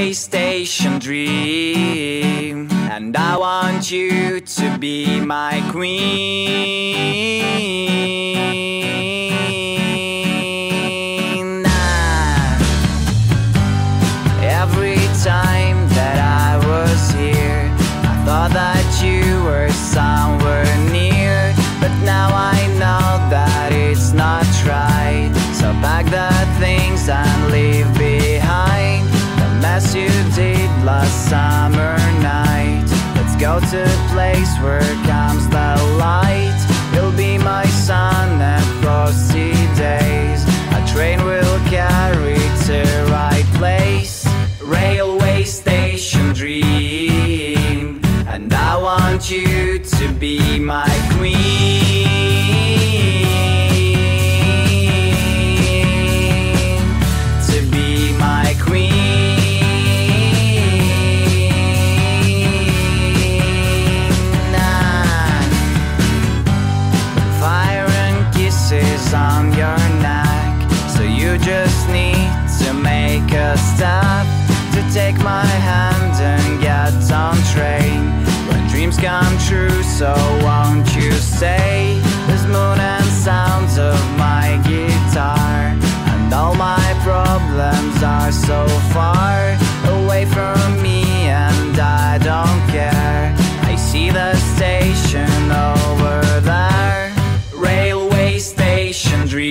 railway station dream, and I want you to be my queen. Ah. Every summer night. Let's go to a place where comes the light. You'll be my sun and frosty days. A train will carry to right place. Railway station dream, and I want you to be my queen. Kisses on your neck. So you just need to make a step to take my hand and get on train. When dreams come true, so won't you stay?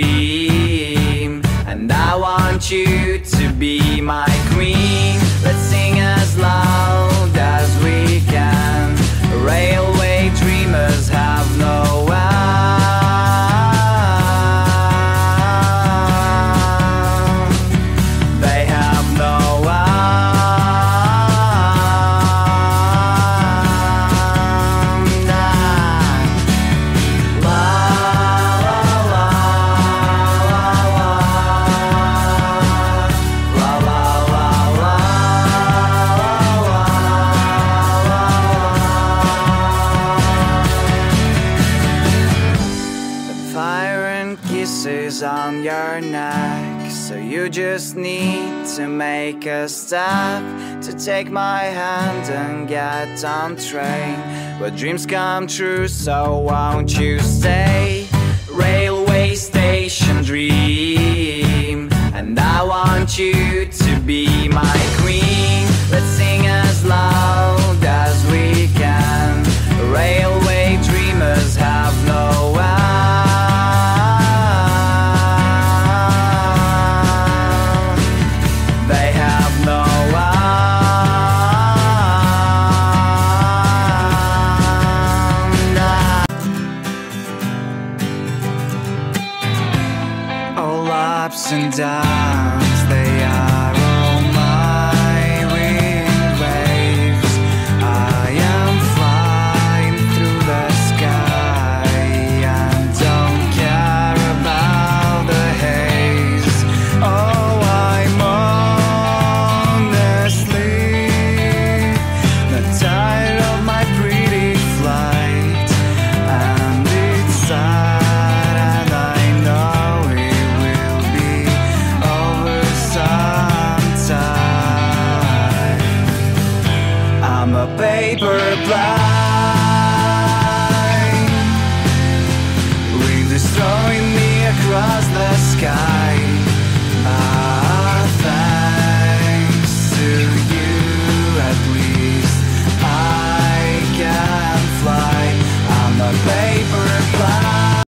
Dream, and I want you to be my queen. On your neck. So you just need to make a step to take my hand and get on train. Where dreams come true, so won't you stay? Railway station dream, and I want you to be my queen. ups and downs. paper black.